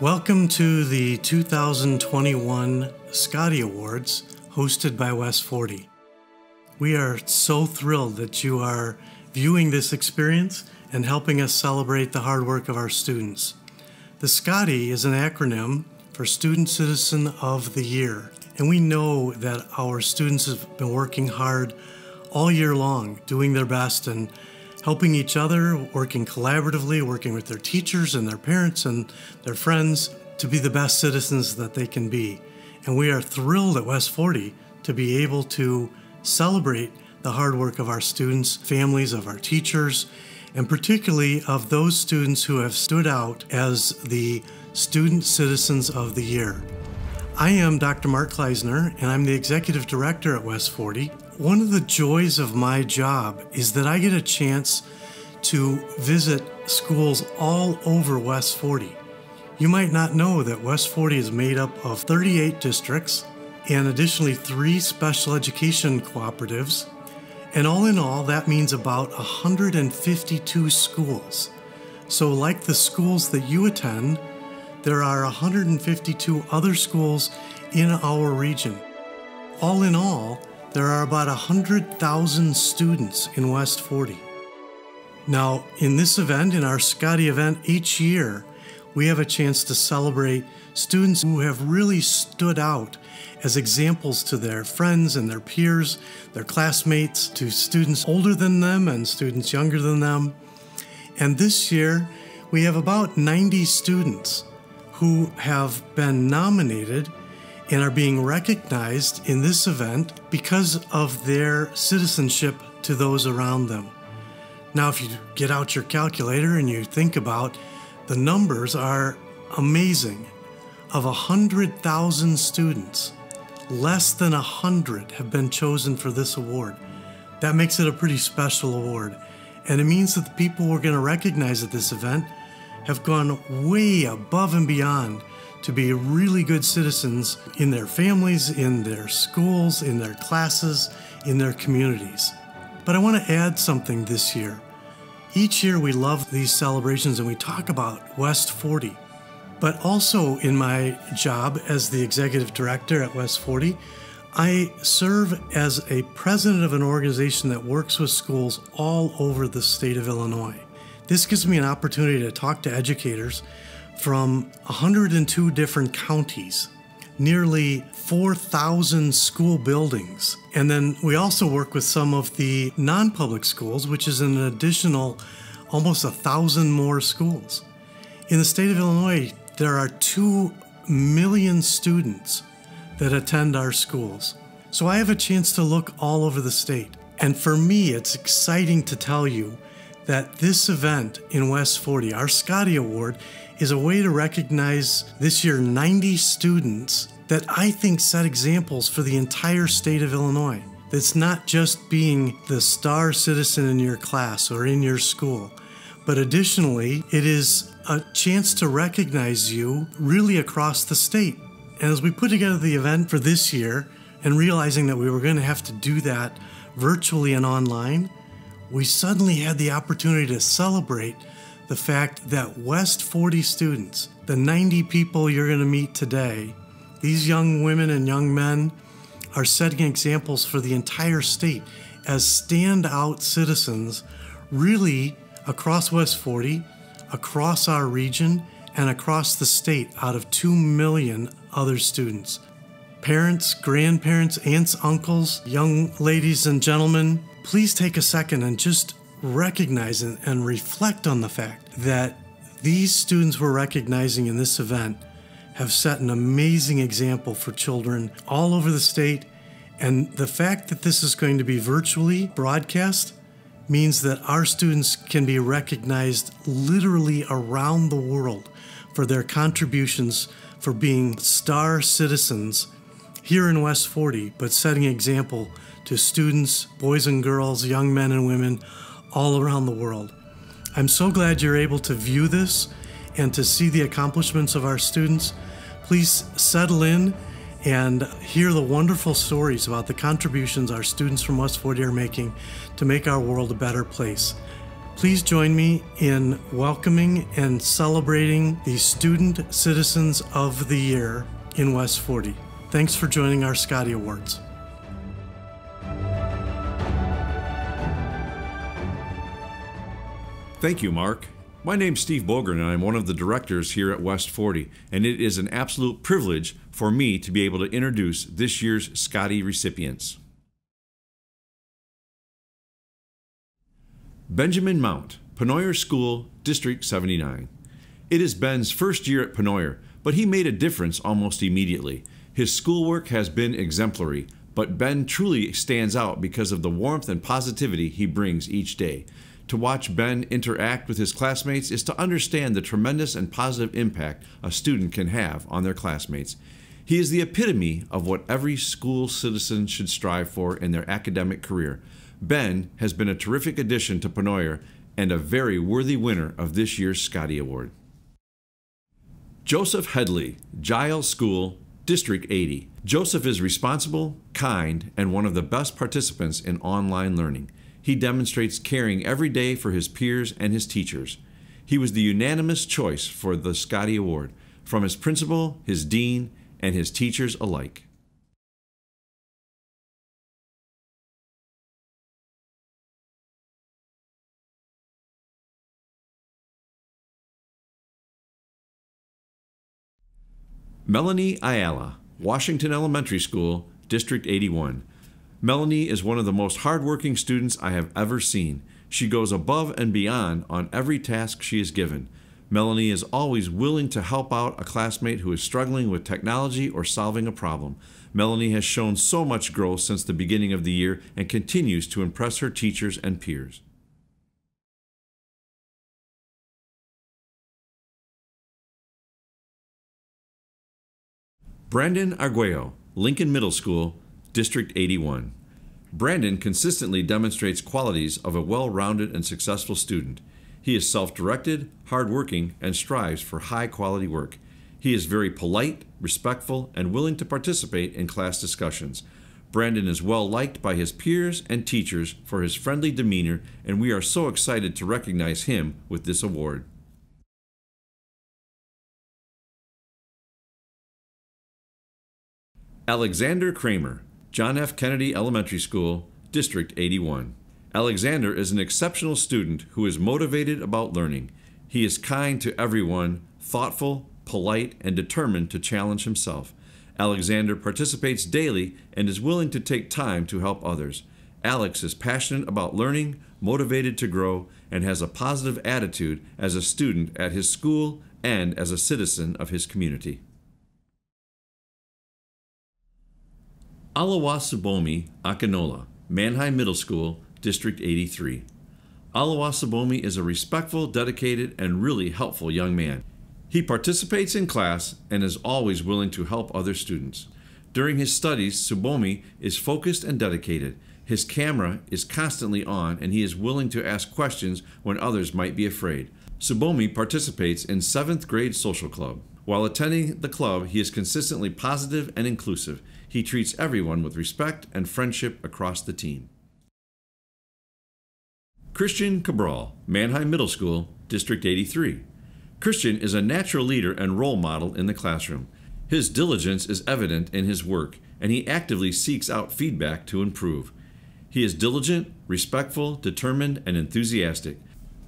Welcome to the 2021 SCOTY Awards hosted by West 40. We are so thrilled that you are viewing this experience and helping us celebrate the hard work of our students. The SCOTY is an acronym for Student Citizen of the Year, and we know that our students have been working hard all year long, doing their best and helping each other, working collaboratively, working with their teachers and their parents and their friends to be the best citizens that they can be. And we are thrilled at West 40 to be able to celebrate the hard work of our students, families, of our teachers, and particularly of those students who have stood out as the Student Citizens of the Year. I am Dr. Mark Klaisner, and I'm the Executive Director at West 40. One of the joys of my job is that I get a chance to visit schools all over West 40. You might not know that West 40 is made up of 38 districts and additionally three special education cooperatives. And all in all, that means about 152 schools. So, like the schools that you attend, there are 152 other schools in our region. All in all, there are about 100,000 students in West 40. Now, in this event, in our SCOTY event each year, we have a chance to celebrate students who have really stood out as examples to their friends and their peers, their classmates, to students older than them and students younger than them. And this year, we have about 90 students who have been nominated and are being recognized in this event because of their citizenship to those around them. Now, if you get out your calculator and you think about the numbers are amazing. Of 100,000 students, less than 100 have been chosen for this award. That makes it a pretty special award. And it means that the people we're going to recognize at this event have gone way above and beyond to be really good citizens in their families, in their schools, in their classes, in their communities. But I want to add something this year. Each year we love these celebrations and we talk about West 40. But also in my job as the executive director at West 40, I serve as a president of an organization that works with schools all over the state of Illinois. This gives me an opportunity to talk to educators from 102 different counties nearly 4,000 school buildings. And then we also work with some of the non public schools, which is an additional almost a thousand more schools. In the state of Illinois, there are 2 million students that attend our schools. So I have a chance to look all over the state. And for me, it's exciting to tell you that this event in West 40, our SCOTY Award, is a way to recognize this year 90 students that I think set examples for the entire state of Illinois. That's not just being the star citizen in your class or in your school, but additionally, it is a chance to recognize you really across the state. And as we put together the event for this year and realizing that we were going to have to do that virtually and online, we suddenly had the opportunity to celebrate the fact that West 40 students, the 90 people you're going to meet today, these young women and young men are setting examples for the entire state as standout citizens, really across West 40, across our region, and across the state out of 2 million other students. Parents, grandparents, aunts, uncles, young ladies and gentlemen, please take a second and just recognize and reflect on the fact that these students we're recognizing in this event have set an amazing example for children all over the state. And the fact that this is going to be virtually broadcast means that our students can be recognized literally around the world for their contributions for being star citizens here in West 40, but setting example to students, boys and girls, young men and women all around the world. I'm so glad you're able to view this and to see the accomplishments of our students. Please settle in and hear the wonderful stories about the contributions our students from West 40 are making to make our world a better place. Please join me in welcoming and celebrating the Student Citizens of the Year in West 40. Thanks for joining our SCOTY Awards. Thank you, Mark. My name's Steve Bogren, and I'm one of the directors here at West 40, and it is an absolute privilege for me to be able to introduce this year's SCOTY recipients. Benjamin Mount, Pennoyer School, District 79. It is Ben's first year at Pennoyer, but he made a difference almost immediately. His schoolwork has been exemplary, but Ben truly stands out because of the warmth and positivity he brings each day. To watch Ben interact with his classmates is to understand the tremendous and positive impact a student can have on their classmates. He is the epitome of what every school citizen should strive for in their academic career. Ben has been a terrific addition to Pennoyer and a very worthy winner of this year's SCOTY Award. Joseph Headley, Giles School, District 80. Joseph is responsible, kind, and one of the best participants in online learning. He demonstrates caring every day for his peers and his teachers. He was the unanimous choice for the SCOTY Award from his principal, his dean, and his teachers alike. Melanie Ayala, Washington Elementary School, District 81. Melanie is one of the most hardworking students I have ever seen. She goes above and beyond on every task she is given. Melanie is always willing to help out a classmate who is struggling with technology or solving a problem. Melanie has shown so much growth since the beginning of the year and continues to impress her teachers and peers. Brandon Arguello, Lincoln Middle School, District 81. Brandon consistently demonstrates qualities of a well rounded and successful student. He is self directed, hardworking, and strives for high quality work. He is very polite, respectful, and willing to participate in class discussions. Brandon is well liked by his peers and teachers for his friendly demeanor, and we are so excited to recognize him with this award. Alexander Kramer, John F. Kennedy Elementary School, District 81. Alexander is an exceptional student who is motivated about learning. He is kind to everyone, thoughtful, polite, and determined to challenge himself. Alexander participates daily and is willing to take time to help others. Alex is passionate about learning, motivated to grow, and has a positive attitude as a student at his school and as a citizen of his community. Alawasabomi Akinola, Mannheim Middle School, District 83. Alawasabomi is a respectful, dedicated, and really helpful young man. He participates in class and is always willing to help other students. During his studies, Subomi is focused and dedicated. His camera is constantly on and he is willing to ask questions when others might be afraid. Subomi participates in 7th grade social club. While attending the club, he is consistently positive and inclusive. He treats everyone with respect and friendship across the team. Christian Cabral, Mannheim Middle School, District 83. Christian is a natural leader and role model in the classroom. His diligence is evident in his work, and he actively seeks out feedback to improve. He is diligent, respectful, determined, and enthusiastic.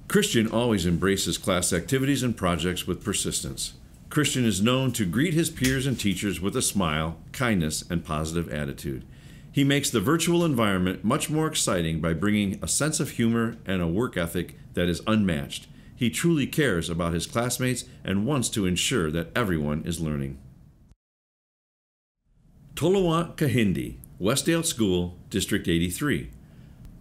Christian always embraces class activities and projects with persistence. Christian is known to greet his peers and teachers with a smile, kindness, and positive attitude. He makes the virtual environment much more exciting by bringing a sense of humor and a work ethic that is unmatched. He truly cares about his classmates and wants to ensure that everyone is learning. Tolawani Kahindi, Westdale School, District 83.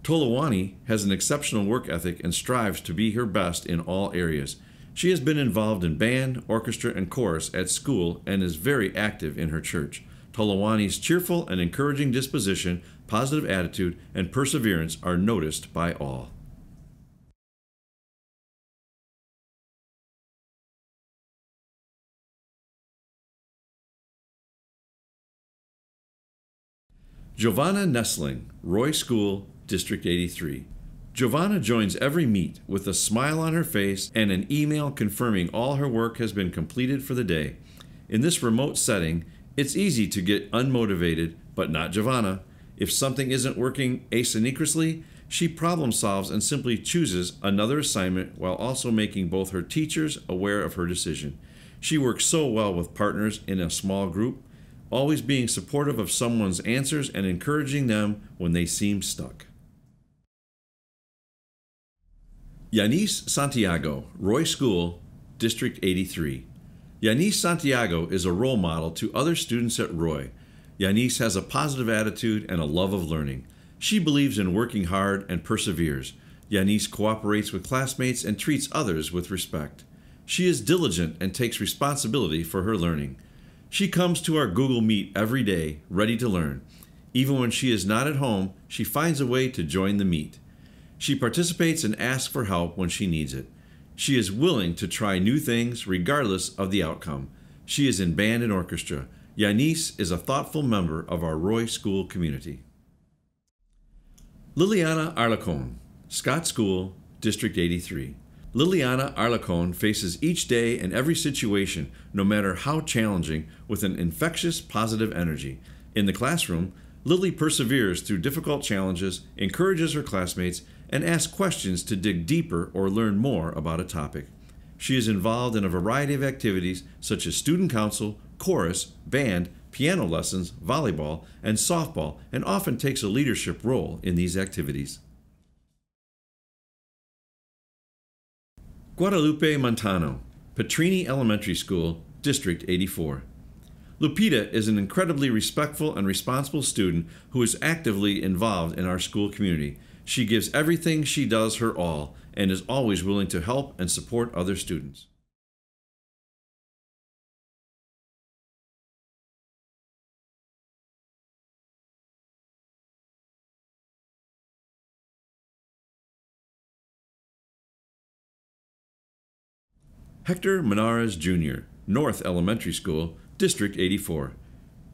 Tolawani has an exceptional work ethic and strives to be her best in all areas. She has been involved in band, orchestra, and chorus at school and is very active in her church. Tolawani's cheerful and encouraging disposition, positive attitude, and perseverance are noticed by all. Giovanna Nestling, Roy School, District 83. Giovanna joins every meet with a smile on her face and an email confirming all her work has been completed for the day. In this remote setting, it's easy to get unmotivated, but not Giovanna. If something isn't working asynchronously, she problem solves and simply chooses another assignment while also making both her teachers aware of her decision. She works so well with partners in a small group, always being supportive of someone's answers and encouraging them when they seem stuck. Yanis Santiago, Roy School, District 83. Yanis Santiago is a role model to other students at Roy. Yanis has a positive attitude and a love of learning. She believes in working hard and perseveres. Yanis cooperates with classmates and treats others with respect. She is diligent and takes responsibility for her learning. She comes to our Google Meet every day, ready to learn. Even when she is not at home, she finds a way to join the meet. She participates and asks for help when she needs it. She is willing to try new things regardless of the outcome. She is in band and orchestra. Yanis is a thoughtful member of our Roy School community. Liliana Arlacon, Scott School, District 83. Liliana Arlacon faces each day and every situation, no matter how challenging, with an infectious positive energy. In the classroom, Lily perseveres through difficult challenges, encourages her classmates, and ask questions to dig deeper or learn more about a topic. She is involved in a variety of activities such as student council, chorus, band, piano lessons, volleyball, and softball, and often takes a leadership role in these activities. Guadalupe Montano, Pietrini Elementary School, District 84. Lupita is an incredibly respectful and responsible student who is actively involved in our school community she gives everything she does her all and is always willing to help and support other students. Hector Menares Jr., North Elementary School, District 84.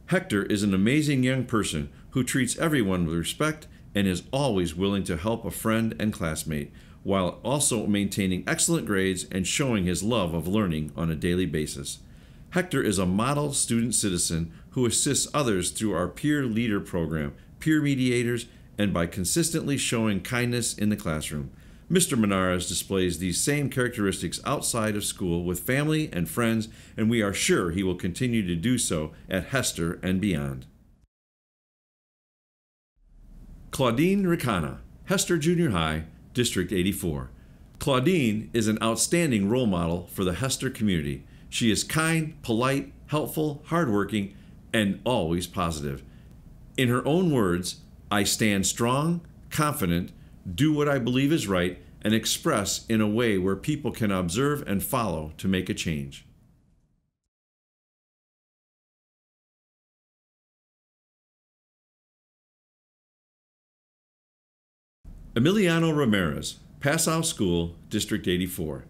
Hector is an amazing young person who treats everyone with respect and is always willing to help a friend and classmate while also maintaining excellent grades and showing his love of learning on a daily basis. Hector is a model student citizen who assists others through our peer leader program, peer mediators, and by consistently showing kindness in the classroom. Mr. Menares displays these same characteristics outside of school with family and friends, and we are sure he will continue to do so at Hester and beyond. Claudine Ricana, Hester Junior High, District 84. Claudine is an outstanding role model for the Hester community. She is kind, polite, helpful, hardworking, and always positive. In her own words, I stand strong, confident, do what I believe is right, and express in a way where people can observe and follow to make a change. Emiliano Ramirez, Passow School, District 84.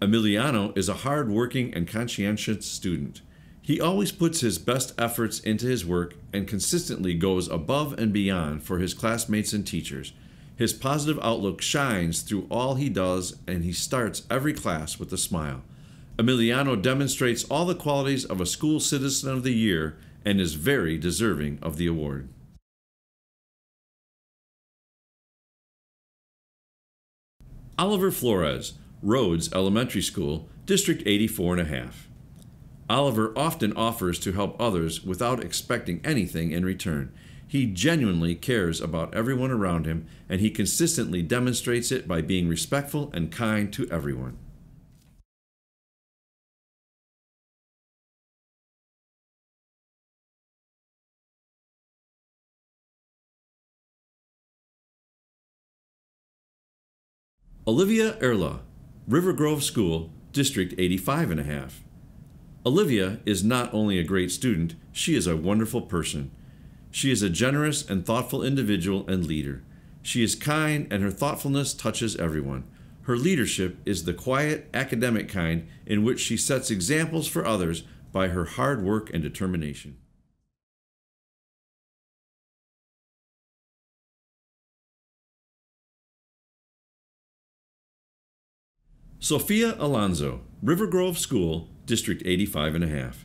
Emiliano is a hard-working and conscientious student. He always puts his best efforts into his work and consistently goes above and beyond for his classmates and teachers. His positive outlook shines through all he does, and he starts every class with a smile. Emiliano demonstrates all the qualities of a school citizen of the year and is very deserving of the award. Oliver Flores, Rhodes Elementary School, District 84 and a half. Oliver often offers to help others without expecting anything in return. He genuinely cares about everyone around him, and he consistently demonstrates it by being respectful and kind to everyone. Olivia Erla, River Grove School, District 85 and a half. Olivia is not only a great student, she is a wonderful person. She is a generous and thoughtful individual and leader. She is kind and her thoughtfulness touches everyone. Her leadership is the quiet, academic kind in which she sets examples for others by her hard work and determination. Sophia Alonzo, River Grove School, District 85 and a half.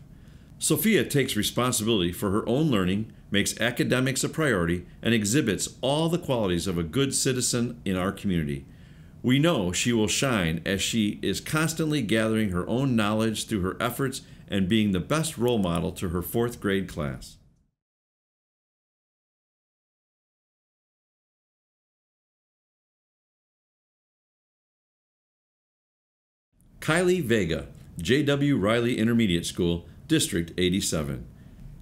Sophia takes responsibility for her own learning, makes academics a priority, and exhibits all the qualities of a good citizen in our community. We know she will shine as she is constantly gathering her own knowledge through her efforts and being the best role model to her fourth grade class. Kylie Vega, J.W. Riley Intermediate School, District 87.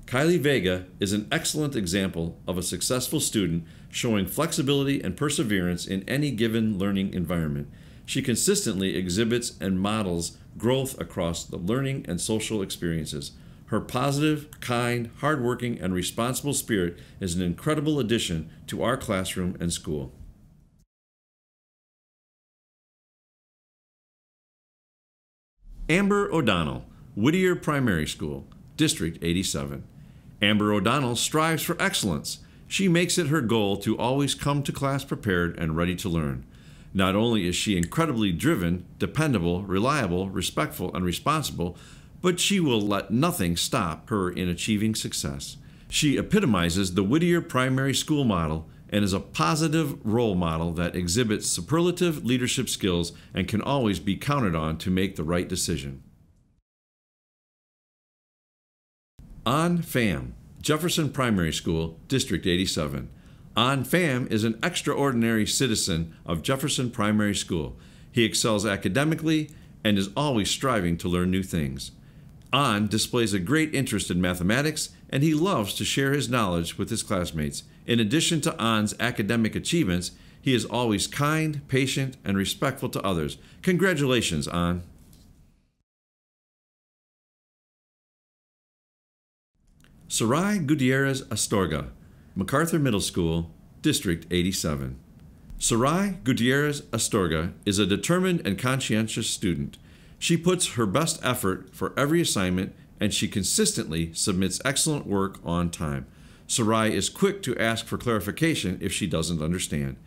Kylie Vega is an excellent example of a successful student showing flexibility and perseverance in any given learning environment. She consistently exhibits and models growth across the learning and social experiences. Her positive, kind, hardworking, and responsible spirit is an incredible addition to our classroom and school. Amber O'Donnell, Whittier Primary School, District 87. Amber O'Donnell strives for excellence. She makes it her goal to always come to class prepared and ready to learn. Not only is she incredibly driven, dependable, reliable, respectful, and responsible, but she will let nothing stop her in achieving success. She epitomizes the Whittier Primary School model and is a positive role model that exhibits superlative leadership skills and can always be counted on to make the right decision. On Pham, Jefferson Primary School, District 87. On Pham is an extraordinary citizen of Jefferson Primary School. He excels academically and is always striving to learn new things. On displays a great interest in mathematics and he loves to share his knowledge with his classmates. In addition to On's academic achievements, he is always kind, patient, and respectful to others. Congratulations, On. Sarai Gutierrez Astorga, MacArthur Middle School, District 87. Sarai Gutierrez Astorga is a determined and conscientious student. She puts her best effort for every assignment and she consistently submits excellent work on time. Sarai is quick to ask for clarification if she doesn't understand.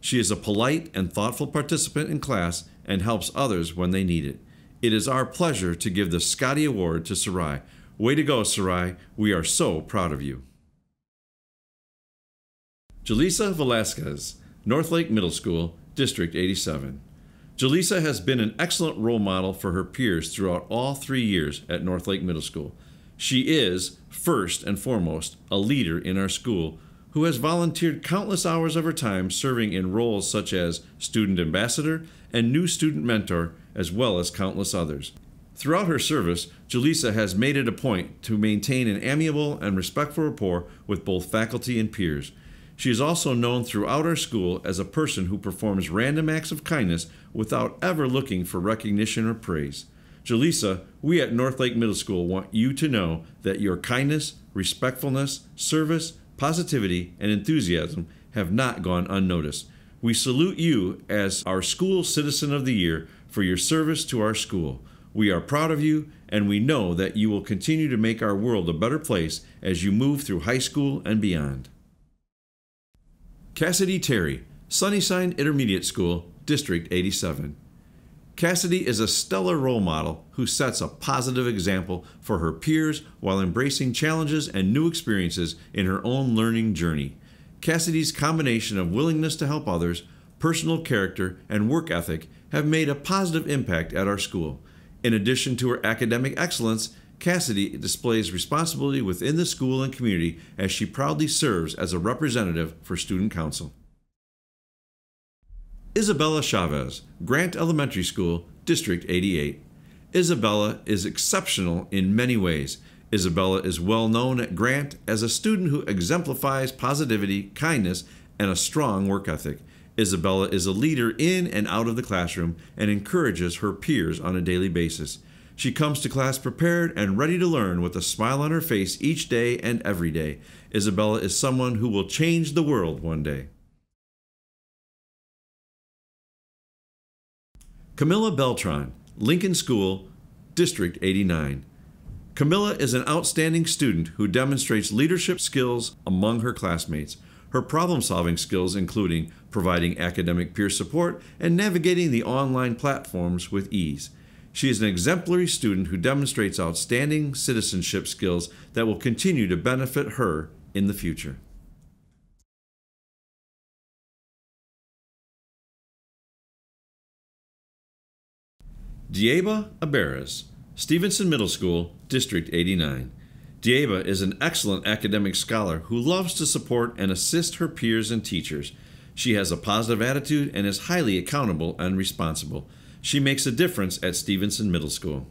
She is a polite and thoughtful participant in class and helps others when they need it. It is our pleasure to give the SCOTY Award to Sarai. Way to go, Sarai. We are so proud of you. Jaleesa Velasquez, Northlake Middle School, District 87. Jaleesa has been an excellent role model for her peers throughout all three years at Northlake Middle School. She is, first and foremost, a leader in our school who has volunteered countless hours of her time serving in roles such as student ambassador and new student mentor, as well as countless others. Throughout her service, Jaleesa has made it a point to maintain an amiable and respectful rapport with both faculty and peers. She is also known throughout our school as a person who performs random acts of kindness without ever looking for recognition or praise. Jaleesa, we at Northlake Middle School want you to know that your kindness, respectfulness, service, positivity, and enthusiasm have not gone unnoticed. We salute you as our School Citizen of the Year for your service to our school. We are proud of you, and we know that you will continue to make our world a better place as you move through high school and beyond. Cassidy Terry, Sunnyside Intermediate School, District 87. Cassidy is a stellar role model who sets a positive example for her peers while embracing challenges and new experiences in her own learning journey. Cassidy's combination of willingness to help others, personal character, and work ethic have made a positive impact at our school. In addition to her academic excellence, Cassidy displays responsibility within the school and community as she proudly serves as a representative for Student Council. Isabella Chavez, Grant Elementary School, District 88. Isabella is exceptional in many ways. Isabella is well known at Grant as a student who exemplifies positivity, kindness, and a strong work ethic. Isabella is a leader in and out of the classroom and encourages her peers on a daily basis. She comes to class prepared and ready to learn with a smile on her face each day and every day. Isabella is someone who will change the world one day. Camilla Beltran, Lincoln School, District 89. Camilla is an outstanding student who demonstrates leadership skills among her classmates. her problem solving skills, including providing academic peer support and navigating the online platforms with ease. She is an exemplary student who demonstrates outstanding citizenship skills that will continue to benefit her in the future. Dieba Aberes, Stevenson Middle School, District 89. Dieba is an excellent academic scholar who loves to support and assist her peers and teachers. She has a positive attitude and is highly accountable and responsible. She makes a difference at Stevenson Middle School.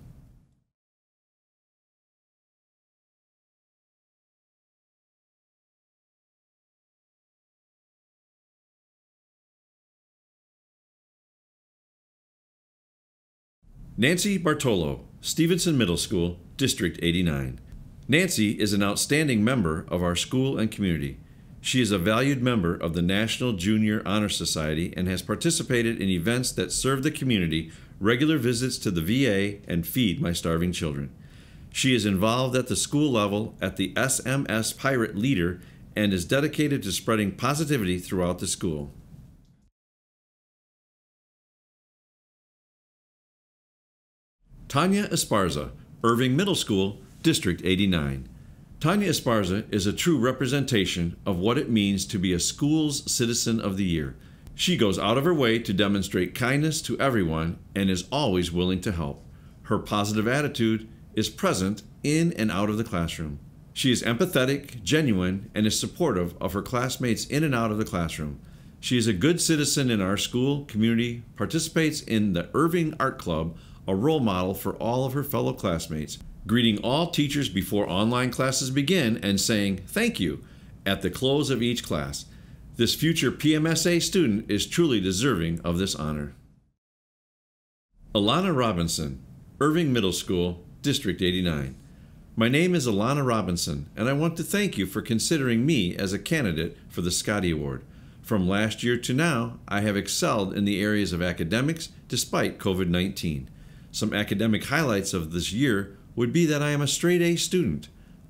Nancy Bartolo, Stevenson Middle School, District 89. Nancy is an outstanding member of our school and community. She is a valued member of the National Junior Honor Society and has participated in events that serve the community, regular visits to the VA, and feed my starving children. She is involved at the school level at the SMS Pirate Leader and is dedicated to spreading positivity throughout the school. Tanya Esparza, Irving Middle School, District 89. Tanya Esparza is a true representation of what it means to be a school's Citizen of the Year. She goes out of her way to demonstrate kindness to everyone and is always willing to help. Her positive attitude is present in and out of the classroom. She is empathetic, genuine, and is supportive of her classmates in and out of the classroom. She is a good citizen in our school community, participates in the Irving Art Club, a role model for all of her fellow classmates, greeting all teachers before online classes begin and saying thank you at the close of each class. This future PMSA student is truly deserving of this honor. Alana Robinson, Irving Middle School, District 89. My name is Alana Robinson, and I want to thank you for considering me as a candidate for the SCOTY Award. From last year to now, I have excelled in the areas of academics despite COVID 19. Some academic highlights of this year would be that I am a straight A student.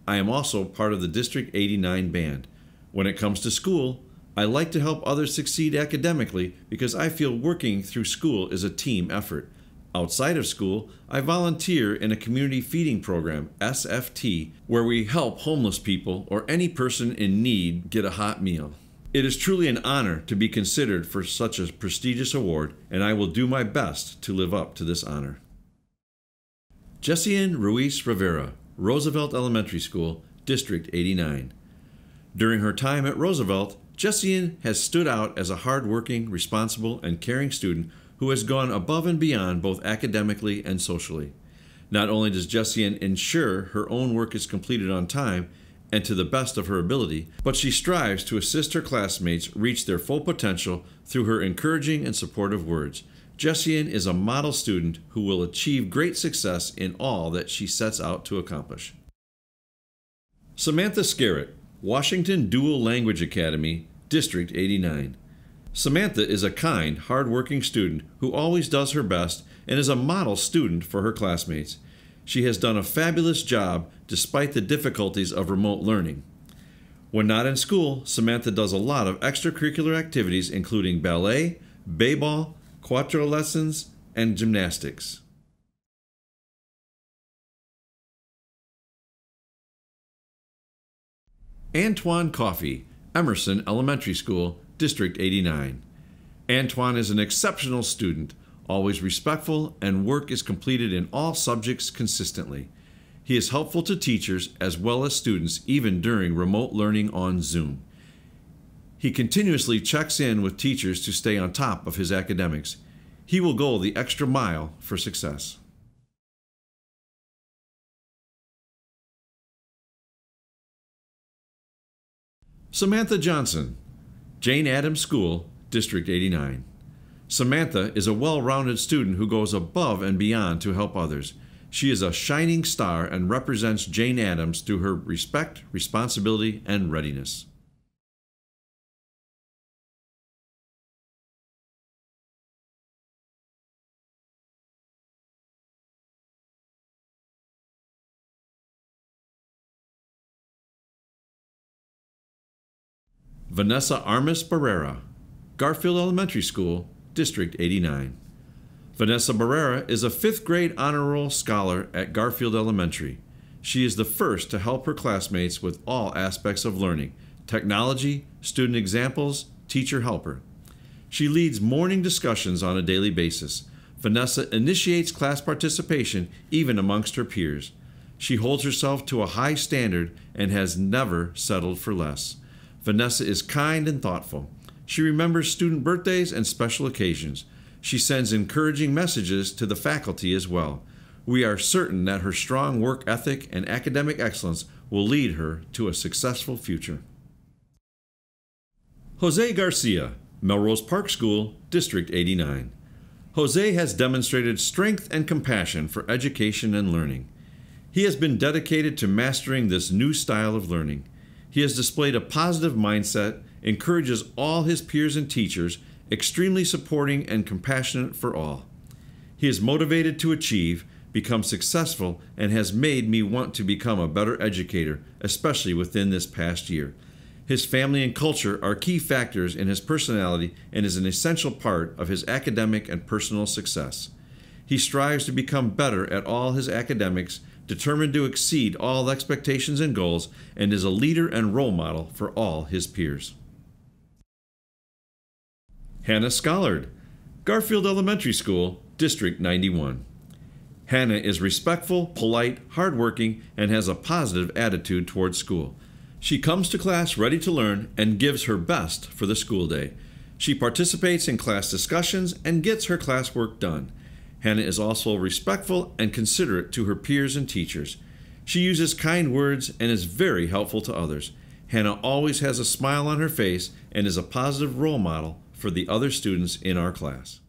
I am also part of the District 89 band. When it comes to school, I like to help others succeed academically because I feel working through school is a team effort. Outside of school, I volunteer in a community feeding program, SFT, where we help homeless people or any person in need get a hot meal. It is truly an honor to be considered for such a prestigious award, and I will do my best to live up to this honor. Jessian Ruiz Rivera, Roosevelt Elementary School, District 89. During her time at Roosevelt, Jessian has stood out as a hardworking, responsible, and caring student who has gone above and beyond both academically and socially. Not only does Jessian ensure her own work is completed on time and to the best of her ability, but she strives to assist her classmates reach their full potential through her encouraging and supportive words. Jessian is a model student who will achieve great success in all that she sets out to accomplish. Samantha Scarrett, Washington Dual Language Academy, District 89. Samantha is a kind, hardworking student who always does her best and is a model student for her classmates. She has done a fabulous job despite the difficulties of remote learning. When not in school, Samantha does a lot of extracurricular activities including ballet, baseball, Quattro lessons, and gymnastics. Antoine Coffey, Emerson Elementary School, District 89. Antoine is an exceptional student, always respectful, and work is completed in all subjects consistently. He is helpful to teachers as well as students, even during remote learning on Zoom. He continuously checks in with teachers to stay on top of his academics. He will go the extra mile for success. Samantha Johnson, Jane Addams School, District 89. Samantha is a well rounded student who goes above and beyond to help others. She is a shining star and represents Jane Addams through her respect, responsibility, and readiness. Vanessa Armas Barrera, Garfield Elementary School, District 89. Vanessa Barrera is a fifth grade honor roll scholar at Garfield Elementary. She is the first to help her classmates with all aspects of learning technology, student examples, teacher helper. She leads morning discussions on a daily basis. Vanessa initiates class participation even amongst her peers. She holds herself to a high standard and has never settled for less. Vanessa is kind and thoughtful. She remembers student birthdays and special occasions. She sends encouraging messages to the faculty as well. We are certain that her strong work ethic and academic excellence will lead her to a successful future. Jose Garcia, Melrose Park School, District 89. Jose has demonstrated strength and compassion for education and learning. He has been dedicated to mastering this new style of learning. He has displayed a positive mindset, encourages all his peers and teachers, extremely supporting and compassionate for all. He is motivated to achieve, become successful, and has made me want to become a better educator, especially within this past year. His family and culture are key factors in his personality and is an essential part of his academic and personal success. He strives to become better at all his academics determined to exceed all expectations and goals, and is a leader and role model for all his peers. Hannah Schollard, Garfield Elementary School, District 91. Hannah is respectful, polite, hardworking, and has a positive attitude towards school. She comes to class ready to learn and gives her best for the school day. She participates in class discussions and gets her classwork done. Hannah is also respectful and considerate to her peers and teachers. She uses kind words and is very helpful to others. Hannah always has a smile on her face and is a positive role model for the other students in our class.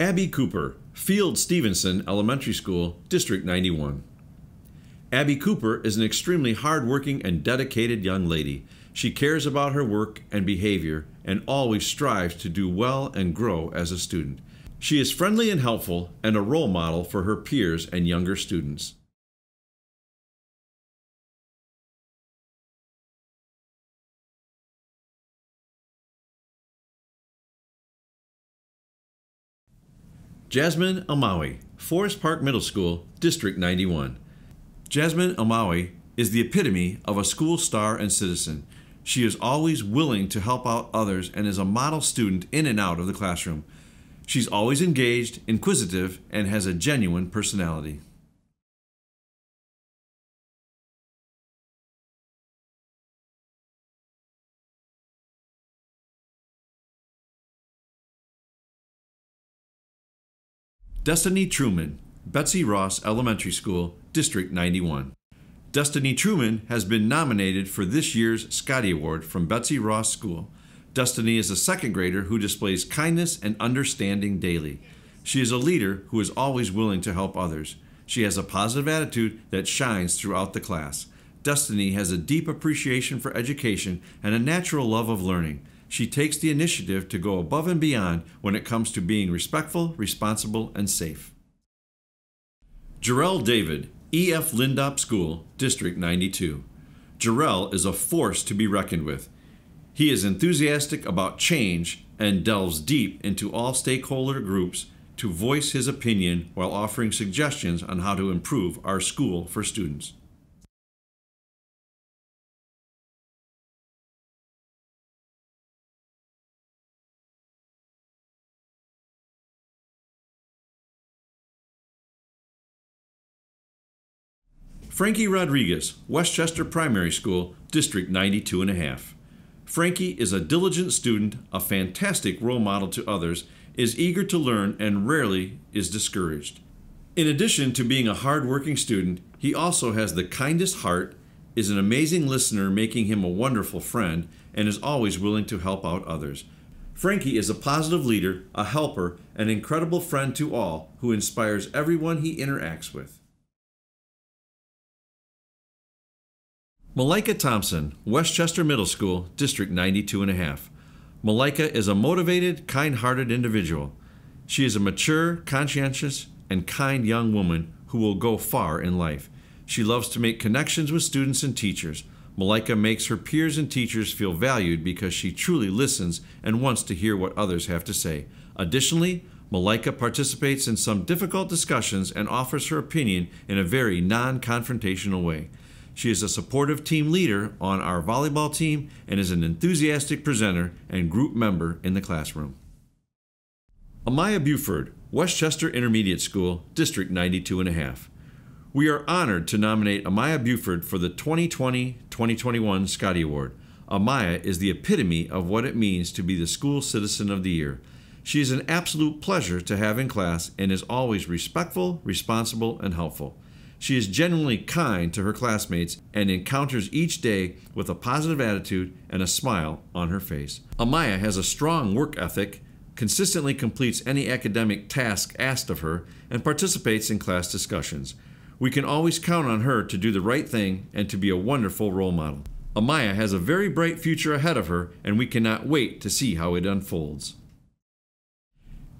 Abby Cooper, Field Stevenson Elementary School, District 91. Abby Cooper is an extremely hardworking and dedicated young lady. She cares about her work and behavior and always strives to do well and grow as a student. She is friendly and helpful and a role model for her peers and younger students. Jasmine Amawi, Forest Park Middle School, District 91. Jasmine Amawi is the epitome of a school star and citizen. She is always willing to help out others and is a model student in and out of the classroom. She's always engaged, inquisitive, and has a genuine personality. Destiny Truman, Betsy Ross Elementary School, District 91. Destiny Truman has been nominated for this year's SCOTY Award from Betsy Ross School. Destiny is a second grader who displays kindness and understanding daily. She is a leader who is always willing to help others. She has a positive attitude that shines throughout the class. Destiny has a deep appreciation for education and a natural love of learning. She takes the initiative to go above and beyond when it comes to being respectful, responsible, and safe. Jarrell David E.F. Lindop School, District 92. Jarrell is a force to be reckoned with. He is enthusiastic about change and delves deep into all stakeholder groups to voice his opinion while offering suggestions on how to improve our school for students. Frankie Rodriguez, Westchester Primary School, District 92 and a half. Frankie is a diligent student, a fantastic role model to others, is eager to learn, and rarely is discouraged. In addition to being a hardworking student, he also has the kindest heart, is an amazing listener, making him a wonderful friend, and is always willing to help out others. Frankie is a positive leader, a helper, an incredible friend to all who inspires everyone he interacts with. Malika Thompson, Westchester Middle School, District 92 and a half. Malika is a motivated, kind hearted individual. She is a mature, conscientious, and kind young woman who will go far in life. She loves to make connections with students and teachers. Malika makes her peers and teachers feel valued because she truly listens and wants to hear what others have to say. Additionally, Malika participates in some difficult discussions and offers her opinion in a very non confrontational way. She is a supportive team leader on our volleyball team and is an enthusiastic presenter and group member in the classroom. Amaya Buford, Westchester Intermediate School, District 92 and a half. We are honored to nominate Amaya Buford for the 2020 2021 SCOTY Award. Amaya is the epitome of what it means to be the School Citizen of the Year. She is an absolute pleasure to have in class and is always respectful, responsible, and helpful. She is genuinely kind to her classmates and encounters each day with a positive attitude and a smile on her face. Amaya has a strong work ethic, consistently completes any academic task asked of her, and participates in class discussions. We can always count on her to do the right thing and to be a wonderful role model. Amaya has a very bright future ahead of her, and we cannot wait to see how it unfolds.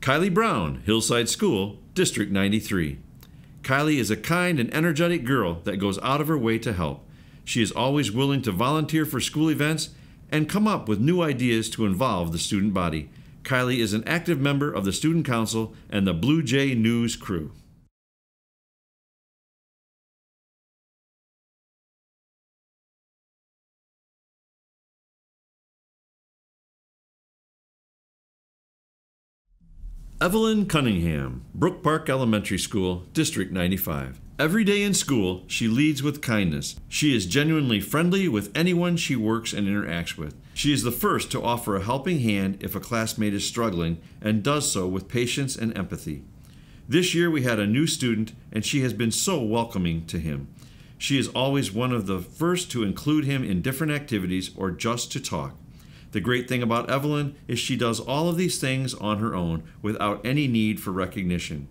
Kylie Brown, Hillside School, District 93. Kylie is a kind and energetic girl that goes out of her way to help. She is always willing to volunteer for school events and come up with new ideas to involve the student body. Kylie is an active member of the Student Council and the Blue Jay News crew. Evelyn Cunningham, Brook Park Elementary School, District 95. Every day in school, she leads with kindness. She is genuinely friendly with anyone she works and interacts with. She is the first to offer a helping hand if a classmate is struggling and does so with patience and empathy. This year we had a new student and she has been so welcoming to him. She is always one of the first to include him in different activities or just to talk. The great thing about Evelyn is she does all of these things on her own without any need for recognition.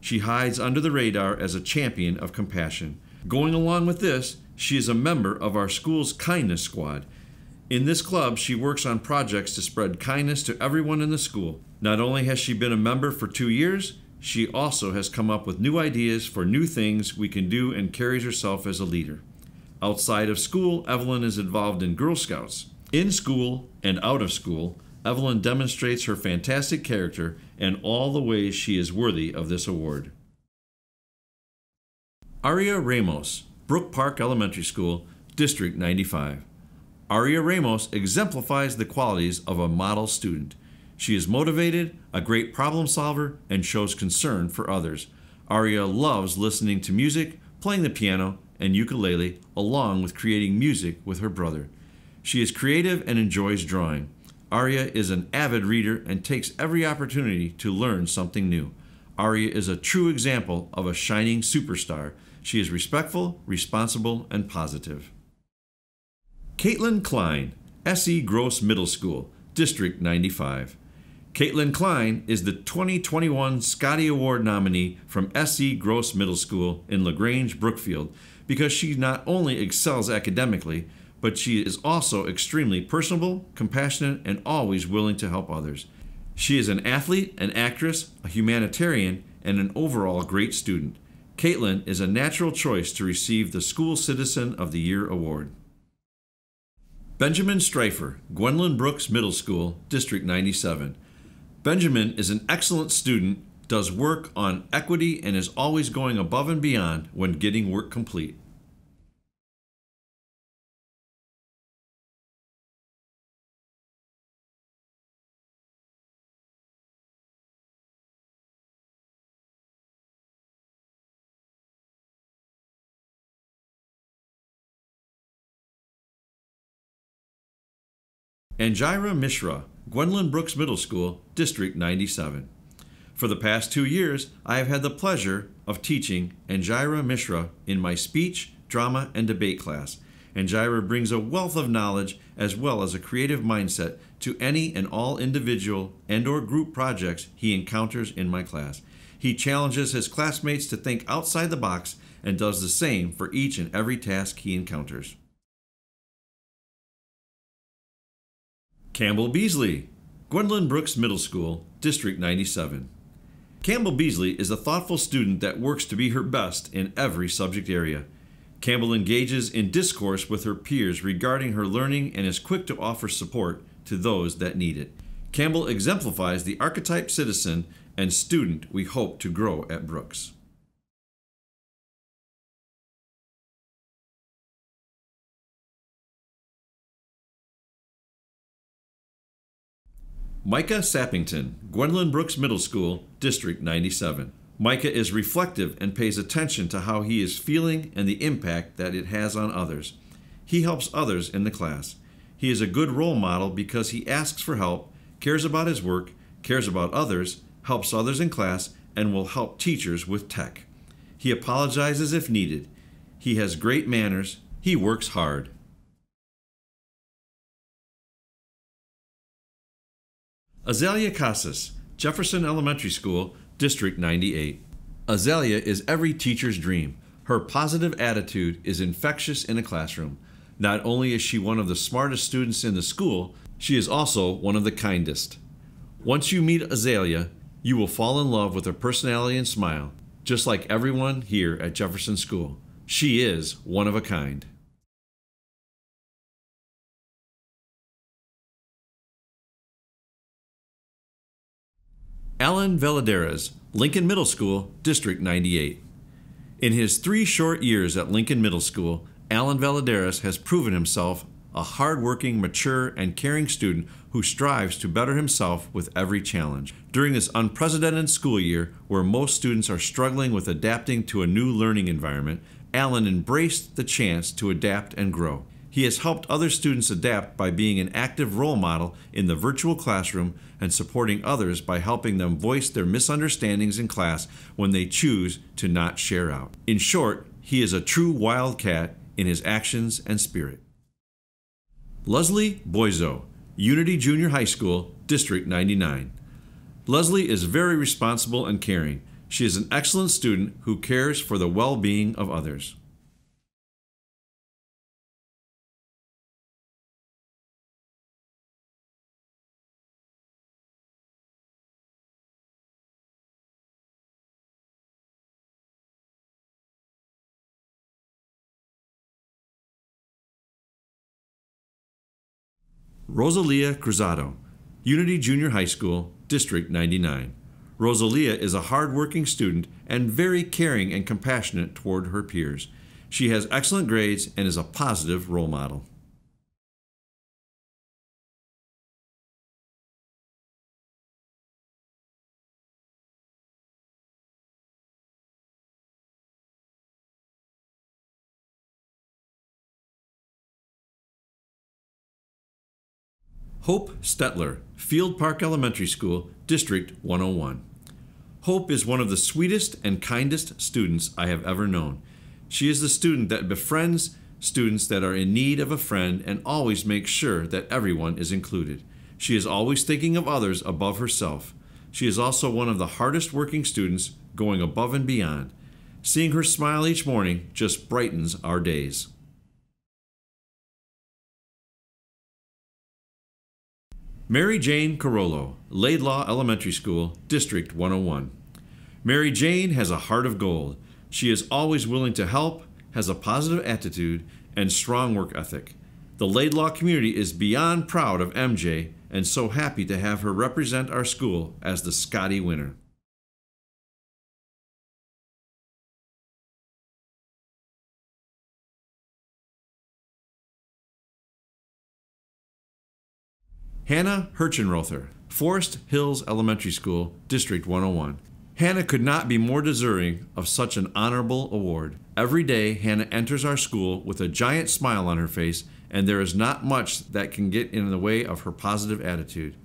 She hides under the radar as a champion of compassion. Going along with this, she is a member of our school's Kindness Squad. In this club, she works on projects to spread kindness to everyone in the school. Not only has she been a member for two years, she also has come up with new ideas for new things we can do and carries herself as a leader. Outside of school, Evelyn is involved in Girl Scouts. In school and out of school, Evelyn demonstrates her fantastic character and all the ways she is worthy of this award. Aria Ramos, Brook Park Elementary School, District 95. Aria Ramos exemplifies the qualities of a model student. She is motivated, a great problem solver, and shows concern for others. Aria loves listening to music, playing the piano and ukulele, along with creating music with her brother. She is creative and enjoys drawing. Aria is an avid reader and takes every opportunity to learn something new. Aria is a true example of a shining superstar. She is respectful, responsible, and positive. Caitlin Klein, S.E. Gross Middle School, District 95. Caitlin Klein is the 2021 SCOTY Award nominee from S.E. Gross Middle School in LaGrange, Brookfield, because she not only excels academically, but she is also extremely personable, compassionate, and always willing to help others. She is an athlete, an actress, a humanitarian, and an overall great student. Caitlin is a natural choice to receive the School Citizen of the Year award. Benjamin Streifer, Gwendolyn Brooks Middle School, District 97. Benjamin is an excellent student, does work on equity, and is always going above and beyond when getting work complete. Anjira Mishra, Gwendolyn Brooks Middle School, District 97. For the past two years, I have had the pleasure of teaching Anjira Mishra in my speech, drama, and debate class. Anjira brings a wealth of knowledge as well as a creative mindset to any and all individual and or group projects he encounters in my class. He challenges his classmates to think outside the box and does the same for each and every task he encounters. Campbell Beasley, Gwendolyn Brooks Middle School, District 97. Campbell Beasley is a thoughtful student that works to be her best in every subject area. Campbell engages in discourse with her peers regarding her learning and is quick to offer support to those that need it. Campbell exemplifies the archetype citizen and student we hope to grow at Brooks. Micah Sappington, Gwendolyn Brooks Middle School, District 97. Micah is reflective and pays attention to how he is feeling and the impact that it has on others. He helps others in the class. He is a good role model because he asks for help, cares about his work, cares about others, helps others in class, and will help teachers with tech. He apologizes if needed. He has great manners. He works hard. Azalea Casas, Jefferson Elementary School, District 98. Azalea is every teacher's dream. Her positive attitude is infectious in a classroom. Not only is she one of the smartest students in the school, she is also one of the kindest. Once you meet Azalea, you will fall in love with her personality and smile, just like everyone here at Jefferson School. She is one of a kind. Alan Valadares, Lincoln Middle School, District 98. In his three short years at Lincoln Middle School, Alan Valadares has proven himself a hardworking, mature, and caring student who strives to better himself with every challenge. During this unprecedented school year, where most students are struggling with adapting to a new learning environment, Alan embraced the chance to adapt and grow. He has helped other students adapt by being an active role model in the virtual classroom and supporting others by helping them voice their misunderstandings in class when they choose to not share out. In short, he is a true wildcat in his actions and spirit. Leslie Boizo, Unity Junior High School, District 99. Leslie is very responsible and caring. She is an excellent student who cares for the well being of others. Rosalia Cruzado, Unity Junior High School, District 99. Rosalia is a hardworking student and very caring and compassionate toward her peers. She has excellent grades and is a positive role model. Hope Stetler, Field Park Elementary School, District 101. Hope is one of the sweetest and kindest students I have ever known. She is the student that befriends students that are in need of a friend and always makes sure that everyone is included. She is always thinking of others above herself. She is also one of the hardest working students, going above and beyond. Seeing her smile each morning just brightens our days. Mary Jane Carollo, Laidlaw Elementary School, District 101. Mary Jane has a heart of gold. She is always willing to help, has a positive attitude, and strong work ethic. The Laidlaw community is beyond proud of MJ and so happy to have her represent our school as the SCOTY winner. Hannah Hirschenrother, Forest Hills Elementary School, District 101. Hannah could not be more deserving of such an honorable award. Every day, Hannah enters our school with a giant smile on her face, and there is not much that can get in the way of her positive attitude.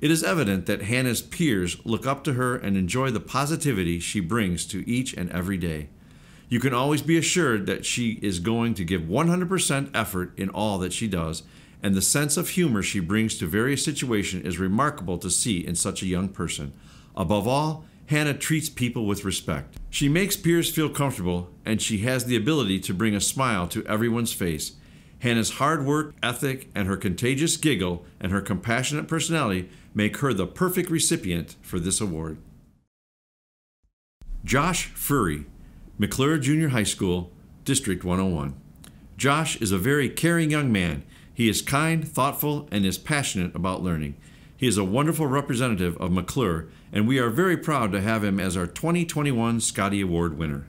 It is evident that Hannah's peers look up to her and enjoy the positivity she brings to each and every day. You can always be assured that she is going to give 100% effort in all that she does, and the sense of humor she brings to various situations is remarkable to see in such a young person. Above all, Hannah treats people with respect. She makes peers feel comfortable, and she has the ability to bring a smile to everyone's face. Hannah's hard work ethic and her contagious giggle and her compassionate personality make her the perfect recipient for this award. Josh Furry, McClure Junior High School, District 101. Josh is a very caring young man. He is kind, thoughtful, and is passionate about learning. He is a wonderful representative of McClure, and we are very proud to have him as our 2021 SCOTY Award winner.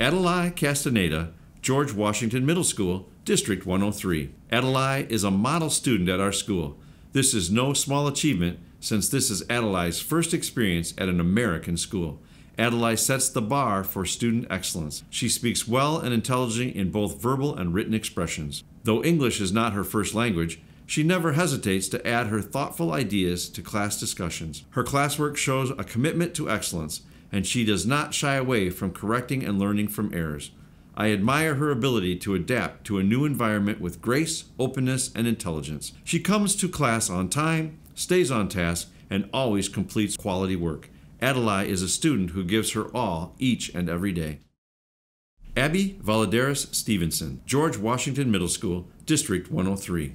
Adelaide Castaneda, George Washington Middle School, District 103. Adelaide is a model student at our school. This is no small achievement since this is Adelaide's first experience at an American school. Adelaide sets the bar for student excellence. She speaks well and intelligently in both verbal and written expressions. Though English is not her first language, she never hesitates to add her thoughtful ideas to class discussions. Her classwork shows a commitment to excellence and she does not shy away from correcting and learning from errors. I admire her ability to adapt to a new environment with grace, openness, and intelligence. She comes to class on time, stays on task, and always completes quality work. Adelaide is a student who gives her all each and every day. Abby Valadares Stevenson, George Washington Middle School, District 103.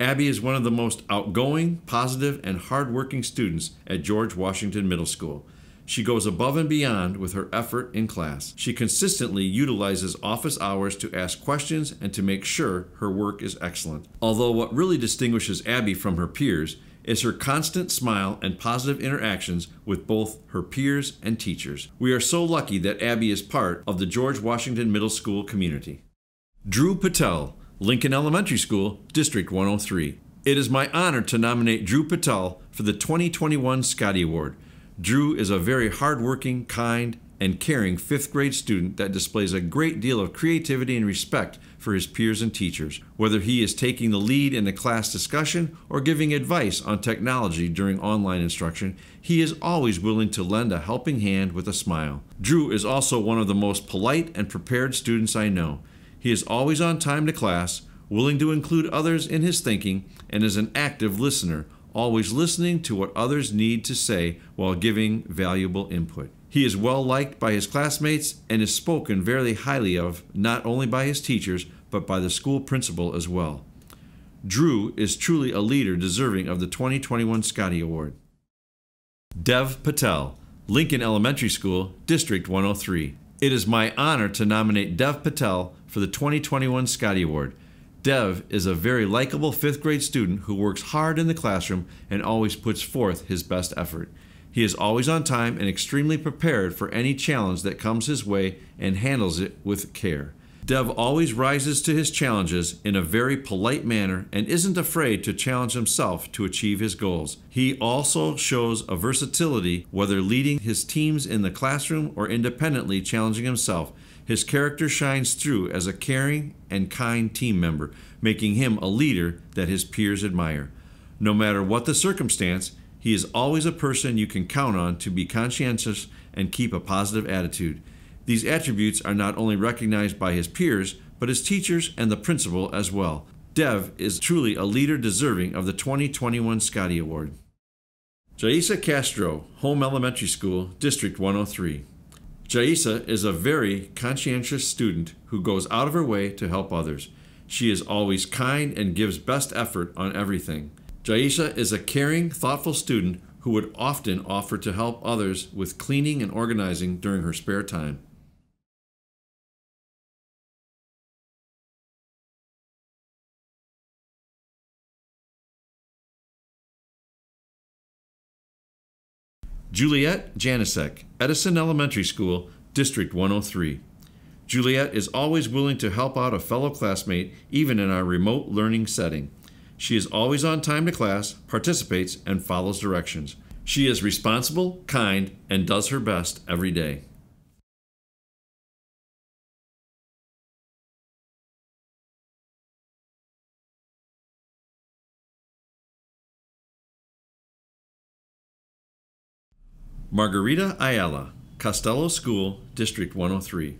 Abby is one of the most outgoing, positive, and hardworking students at George Washington Middle School. She goes above and beyond with her effort in class. She consistently utilizes office hours to ask questions and to make sure her work is excellent. Although what really distinguishes Abby from her peers is her constant smile and positive interactions with both her peers and teachers. We are so lucky that Abby is part of the George Washington Middle School community. Drew Patel, Lincoln Elementary School, District 103. It is my honor to nominate Drew Patel for the 2021 SCOTY Award. Drew is a very hardworking, kind, and caring fifth grade student that displays a great deal of creativity and respect for his peers and teachers. Whether he is taking the lead in a class discussion or giving advice on technology during online instruction, he is always willing to lend a helping hand with a smile. Drew is also one of the most polite and prepared students I know. He is always on time to class, willing to include others in his thinking, and is an active listener, always listening to what others need to say while giving valuable input. He is well liked by his classmates and is spoken very highly of not only by his teachers, but by the school principal as well. Drew is truly a leader deserving of the 2021 SCOTY Award. Dev Patel, Lincoln Elementary School, District 103. It is my honor to nominate Dev Patel for the 2021 SCOTY Award. Dev is a very likable fifth grade student who works hard in the classroom and always puts forth his best effort. He is always on time and extremely prepared for any challenge that comes his way and handles it with care. Dev always rises to his challenges in a very polite manner and isn't afraid to challenge himself to achieve his goals. He also shows a versatility, whether leading his teams in the classroom or independently challenging himself. His character shines through as a caring and kind team member, making him a leader that his peers admire. No matter what the circumstance, he is always a person you can count on to be conscientious and keep a positive attitude. These attributes are not only recognized by his peers, but his teachers and the principal as well. Dev is truly a leader deserving of the 2021 SCOTY Award. Jaisa Castro, Home Elementary School, District 103. Jaisa is a very conscientious student who goes out of her way to help others. She is always kind and gives best effort on everything. Jaisa is a caring, thoughtful student who would often offer to help others with cleaning and organizing during her spare time. Juliet Janisek, Edison Elementary School, District 103. Juliet is always willing to help out a fellow classmate, even in our remote learning setting. She is always on time to class, participates, and follows directions. She is responsible, kind, and does her best every day. Margarita Ayala, Costello School, District 103.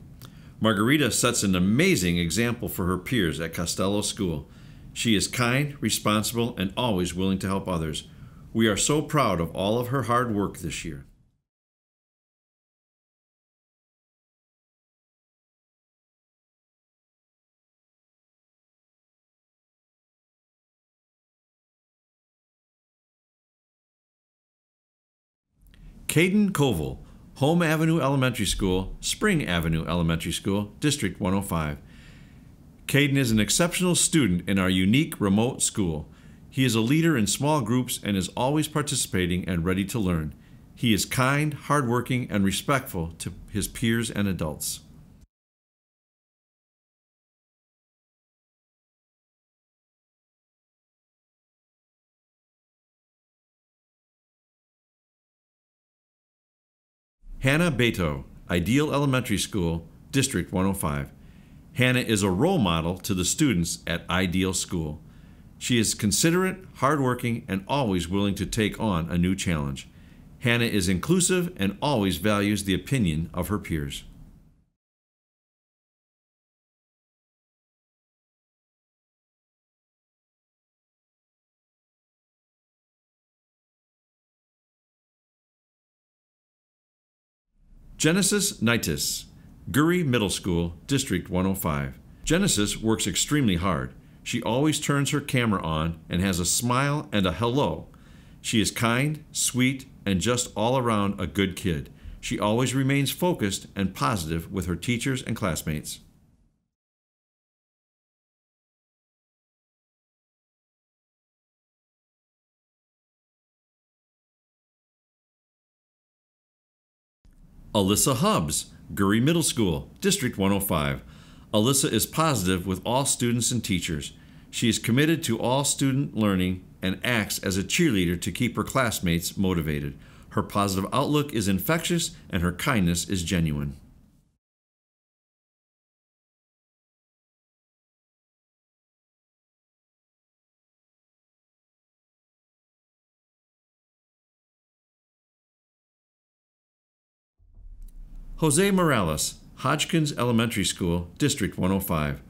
Margarita sets an amazing example for her peers at Costello School. She is kind, responsible, and always willing to help others. We are so proud of all of her hard work this year. Caden Koval, Home Avenue Elementary School, Spring Avenue Elementary School, District 105. Caden is an exceptional student in our unique remote school. He is a leader in small groups and is always participating and ready to learn. He is kind, hardworking, and respectful to his peers and adults. Hannah Beto, Ideal Elementary School, District 105. Hannah is a role model to the students at Ideal School. She is considerate, hardworking, and always willing to take on a new challenge. Hannah is inclusive and always values the opinion of her peers. Genesis Nitis, Gurrie Middle School, District 105. Genesis works extremely hard. She always turns her camera on and has a smile and a hello. She is kind, sweet, and just all around a good kid. She always remains focused and positive with her teachers and classmates. Alyssa Hubbs, Gurrie Middle School, District 105. Alyssa is positive with all students and teachers. She is committed to all student learning and acts as a cheerleader to keep her classmates motivated. Her positive outlook is infectious and her kindness is genuine. Jose Morales, Hodgkins Elementary School, District 105.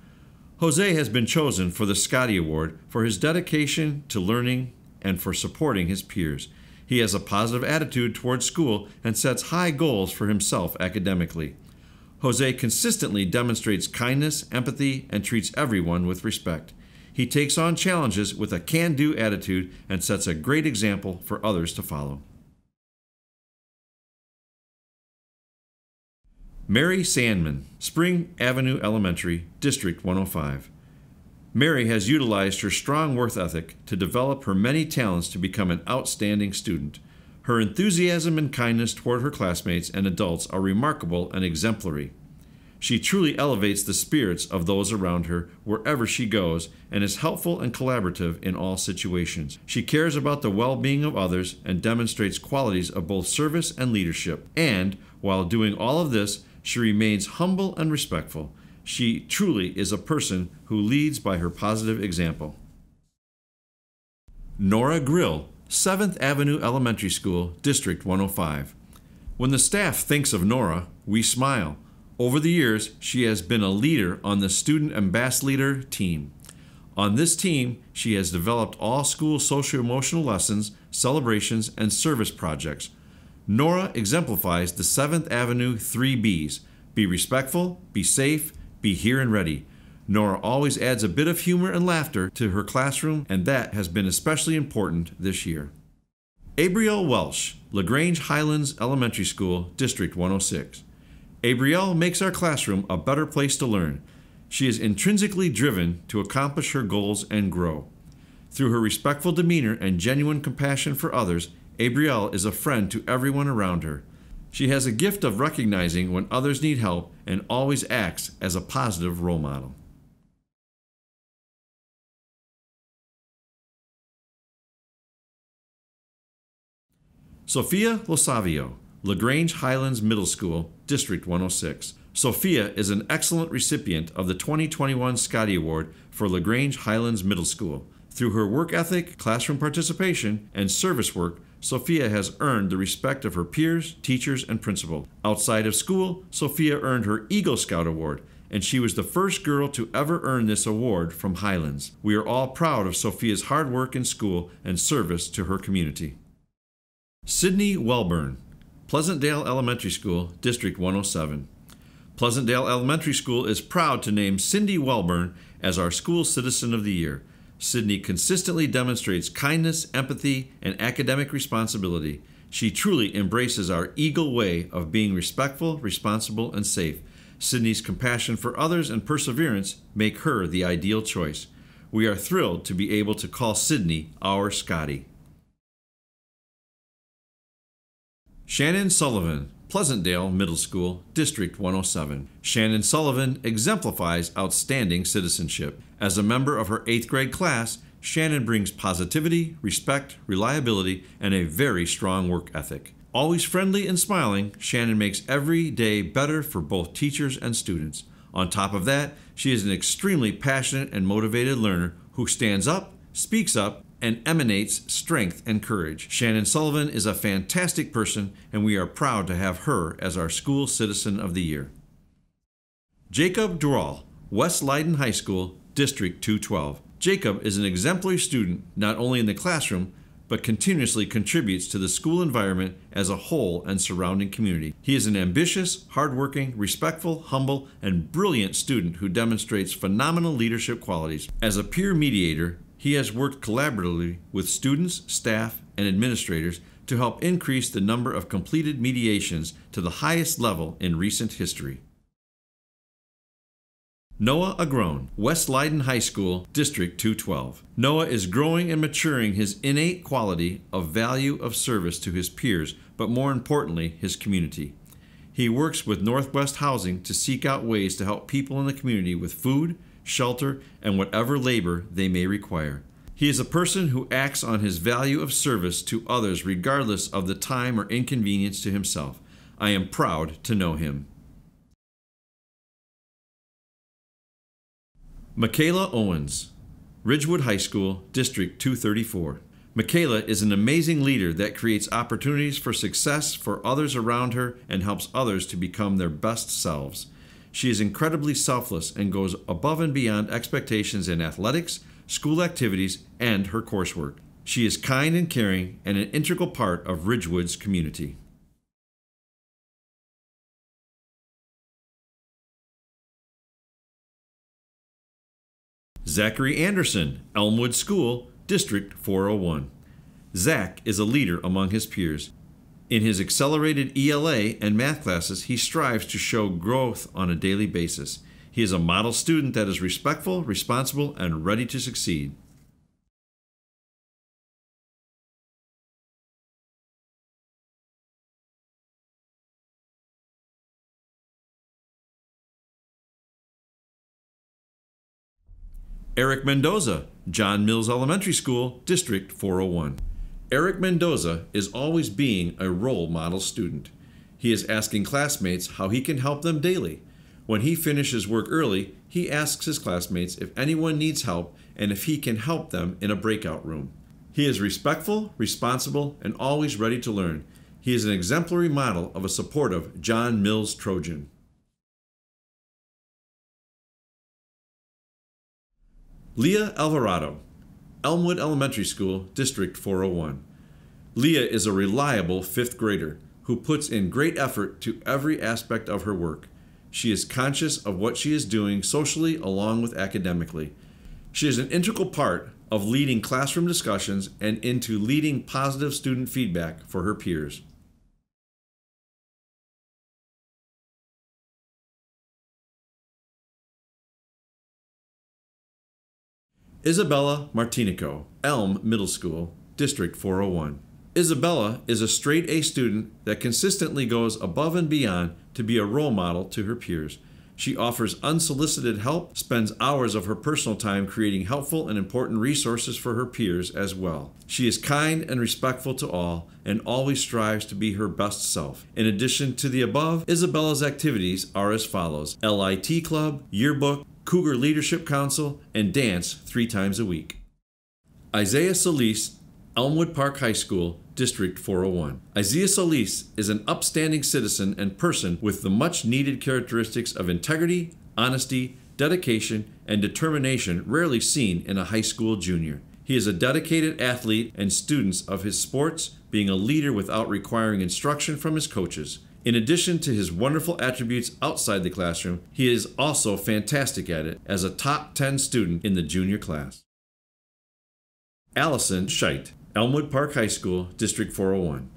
Jose has been chosen for the SCOTY Award for his dedication to learning and for supporting his peers. He has a positive attitude towards school and sets high goals for himself academically. Jose consistently demonstrates kindness, empathy, and treats everyone with respect. He takes on challenges with a can do attitude and sets a great example for others to follow. Mary Sandman, Spring Avenue Elementary, District 105. Mary has utilized her strong work ethic to develop her many talents to become an outstanding student. Her enthusiasm and kindness toward her classmates and adults are remarkable and exemplary. She truly elevates the spirits of those around her wherever she goes and is helpful and collaborative in all situations. She cares about the well being of others and demonstrates qualities of both service and leadership. And, while doing all of this, she remains humble and respectful. She truly is a person who leads by her positive example. Nora Grill, 7th Avenue Elementary School, District 105. When the staff thinks of Nora, we smile. Over the years, she has been a leader on the Student Ambassador team. On this team, she has developed all school social emotional lessons, celebrations, and service projects Nora exemplifies the 7th Avenue 3 Bs be respectful, be safe, be here and ready. Nora always adds a bit of humor and laughter to her classroom, and that has been especially important this year. Abrielle Welsh, LaGrange Highlands Elementary School, District 106. Abrielle makes our classroom a better place to learn. She is intrinsically driven to accomplish her goals and grow. Through her respectful demeanor and genuine compassion for others, Abrielle is a friend to everyone around her. She has a gift of recognizing when others need help and always acts as a positive role model. Sophia Losavio, LaGrange Highlands Middle School, District 106. Sophia is an excellent recipient of the 2021 SCOTY Award for LaGrange Highlands Middle School. Through her work ethic, classroom participation, and service work, Sophia has earned the respect of her peers, teachers, and principal. Outside of school, Sophia earned her Eagle Scout Award, and she was the first girl to ever earn this award from Highlands. We are all proud of Sophia's hard work in school and service to her community. Sydney Welburn, Pleasantdale Elementary School, District 107. Pleasantdale Elementary School is proud to name Cindy Welburn as our School Citizen of the Year. Sydney consistently demonstrates kindness, empathy, and academic responsibility. She truly embraces our eagle way of being respectful, responsible, and safe. Sydney's compassion for others and perseverance make her the ideal choice. We are thrilled to be able to call Sydney our SCOTY. Shannon Sullivan, Pleasantdale Middle School, District 107. Shannon Sullivan exemplifies outstanding citizenship. As a member of her 8th grade class, Shannon brings positivity, respect, reliability, and a very strong work ethic. Always friendly and smiling, Shannon makes every day better for both teachers and students. On top of that, she is an extremely passionate and motivated learner who stands up, speaks up, and emanates strength and courage. Shannon Sullivan is a fantastic person, and we are proud to have her as our School Citizen of the Year. Jacob Dural, West Leyden High School, District 212. Jacob is an exemplary student not only in the classroom, but continuously contributes to the school environment as a whole and surrounding community. He is an ambitious, hardworking, respectful, humble, and brilliant student who demonstrates phenomenal leadership qualities. As a peer mediator, he has worked collaboratively with students, staff, and administrators to help increase the number of completed mediations to the highest level in recent history. Noah Agrone, West Leyden High School, District 212. Noah is growing and maturing his innate quality of value of service to his peers, but more importantly, his community. He works with Northwest Housing to seek out ways to help people in the community with food, shelter, and whatever labor they may require. He is a person who acts on his value of service to others regardless of the time or inconvenience to himself. I am proud to know him. Michaela Owens, Ridgewood High School, District 234. Michaela is an amazing leader that creates opportunities for success for others around her and helps others to become their best selves. She is incredibly selfless and goes above and beyond expectations in athletics, school activities, and her coursework. She is kind and caring and an integral part of Ridgewood's community. Zachary Anderson, Elmwood School, District 401. Zach is a leader among his peers. In his accelerated ELA and math classes, he strives to show growth on a daily basis. He is a model student that is respectful, responsible, and ready to succeed. Eric Mendoza, John Mills Elementary School, District 401. Eric Mendoza is always being a role model student. He is asking classmates how he can help them daily. When he finishes work early, he asks his classmates if anyone needs help and if he can help them in a breakout room. He is respectful, responsible, and always ready to learn. He is an exemplary model of a supportive John Mills Trojan. Leah Alvarado, Elmwood Elementary School, District 401. Leah is a reliable fifth grader who puts in great effort to every aspect of her work. She is conscious of what she is doing socially along with academically. She is an integral part of leading classroom discussions and into leading positive student feedback for her peers. Isabella Martinico, Elm Middle School, District 401. Isabella is a straight A student that consistently goes above and beyond to be a role model to her peers. She offers unsolicited help, spends hours of her personal time creating helpful and important resources for her peers as well. She is kind and respectful to all and always strives to be her best self. In addition to the above, Isabella's activities are as follows LIT Club, Yearbook, Cougar Leadership Council, and dance three times a week. Isaiah Solis, Elmwood Park High School, District 401. Isaiah Solis is an upstanding citizen and person with the much needed characteristics of integrity, honesty, dedication, and determination rarely seen in a high school junior. He is a dedicated athlete and students of his sports, being a leader without requiring instruction from his coaches. In addition to his wonderful attributes outside the classroom, he is also fantastic at it as a top 10 student in the junior class. Allison Scheit, Elmwood Park High School, District 401.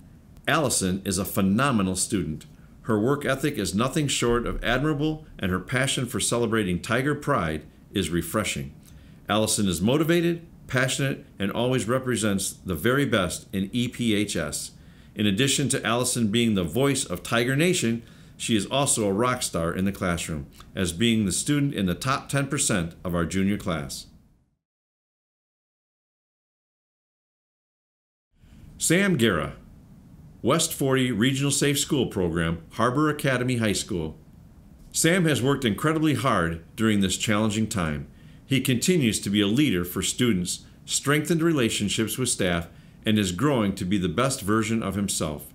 Allison is a phenomenal student. Her work ethic is nothing short of admirable, and her passion for celebrating Tiger Pride is refreshing. Allison is motivated, passionate, and always represents the very best in EPHS. In addition to Allison being the voice of Tiger Nation, she is also a rock star in the classroom, as being the student in the top 10% of our junior class. Sam Guerra, West 40 Regional Safe School Program, Harbor Academy High School. Sam has worked incredibly hard during this challenging time. He continues to be a leader for students, strengthened relationships with staff, and is growing to be the best version of himself.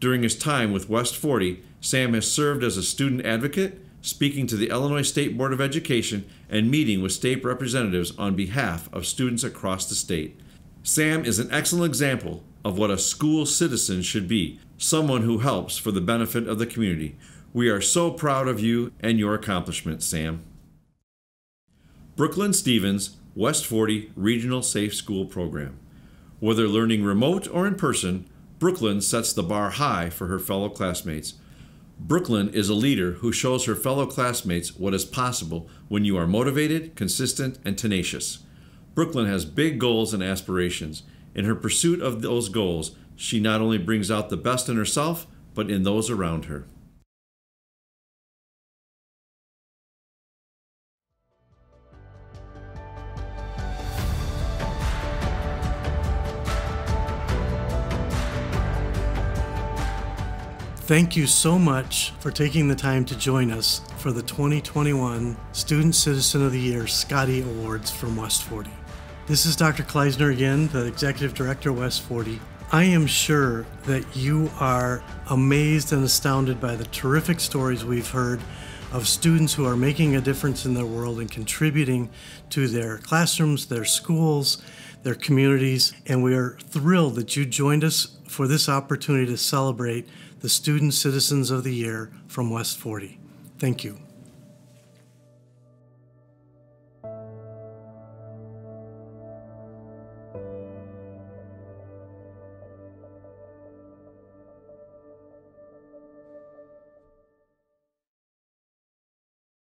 During his time with West 40, Sam has served as a student advocate, speaking to the Illinois State Board of Education, and meeting with state representatives on behalf of students across the state. Sam is an excellent example of what a school citizen should be someone who helps for the benefit of the community. We are so proud of you and your accomplishments, Sam. Brooklyn Stevens, West 40 Regional Safe School Program. Whether learning remote or in person, Brooklyn sets the bar high for her fellow classmates. Brooklyn is a leader who shows her fellow classmates what is possible when you are motivated, consistent, and tenacious. Brooklyn has big goals and aspirations. In her pursuit of those goals, she not only brings out the best in herself, but in those around her. Thank you so much for taking the time to join us for the 2021 Student Citizen of the Year SCOTY Awards from West 40. This is Dr. Klaisner again, the Executive Director of West 40. I am sure that you are amazed and astounded by the terrific stories we've heard of students who are making a difference in their world and contributing to their classrooms, their schools, their communities. And we are thrilled that you joined us for this opportunity to celebrate the Student Citizens of the Year from West 40. Thank you.